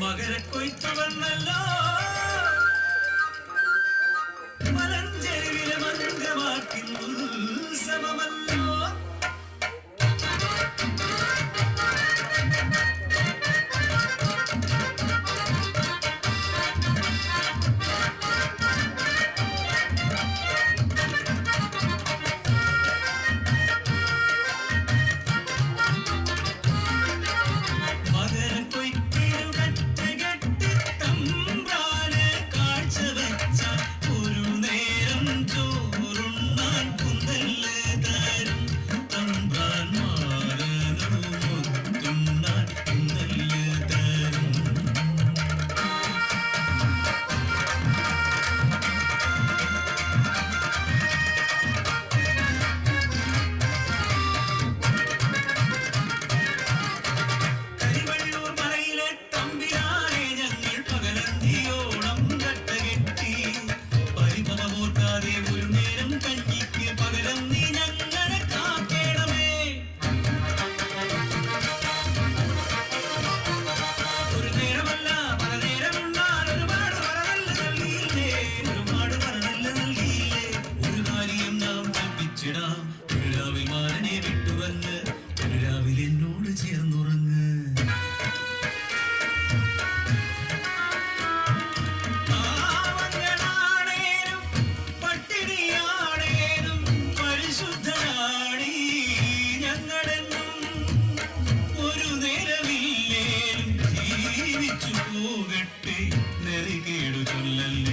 மகரக்குய்த்தவன் நல்லா மலஞ்செறிவில மந்திரமாக்கின் சமமல்ல. നെറികേടുകൊല്ലല്ല